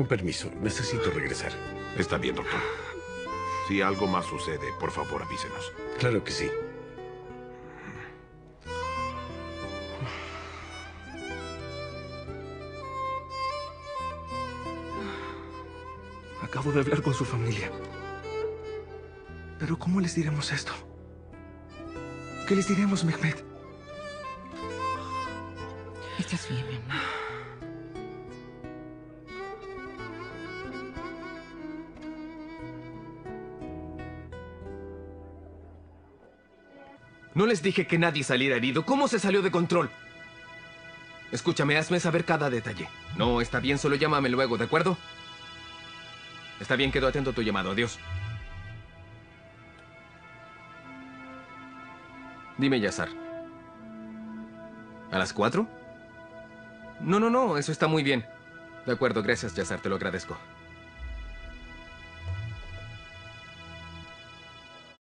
Con permiso, necesito regresar. Está bien, doctor. Si algo más sucede, por favor avísenos. Claro que sí. Acabo de hablar con su familia. Pero ¿cómo les diremos esto? ¿Qué les diremos, Mehmet? Estás bien, mi amor. No les dije que nadie saliera herido. ¿Cómo se salió de control? Escúchame, hazme saber cada detalle. No, está bien, solo llámame luego, ¿de acuerdo? Está bien, quedo atento a tu llamado. Adiós. Dime, Yazar. ¿A las cuatro? No, no, no, eso está muy bien. De acuerdo, gracias, Yazar, te lo agradezco.